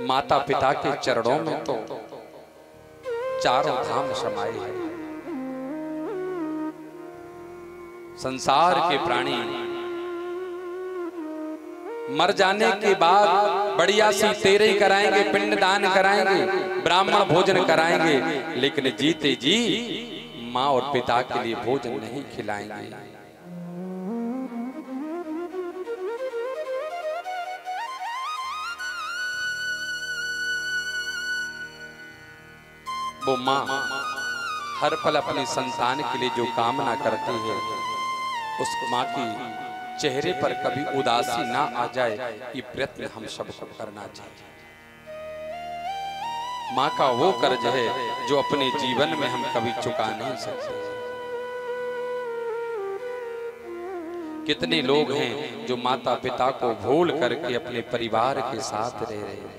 माता पिता के चरणों में तो चारों धाम समाये हैं। संसार के प्राणी मर जाने के बाद बढ़िया सी तेरे कराएँगे पिंडदान कराएँगे, ब्राह्मण भोजन कराएँगे, लेकिन जीते जी माँ और पिता के लिए भोजन नहीं खिलाएँगे। वो माँ हर पल अपनी संतान के लिए जो कामना करती है, उस माँ की चेहरे पर कभी उदासी ना आ जाए ये प्रयत्न हम सबको करना चाहिए। माँ का वो कर्ज है जो अपने जीवन में हम कभी चुका नहीं सकते। कितने लोग हैं जो माता पिता को भूल करके अपने परिवार के साथ रह रहे हैं।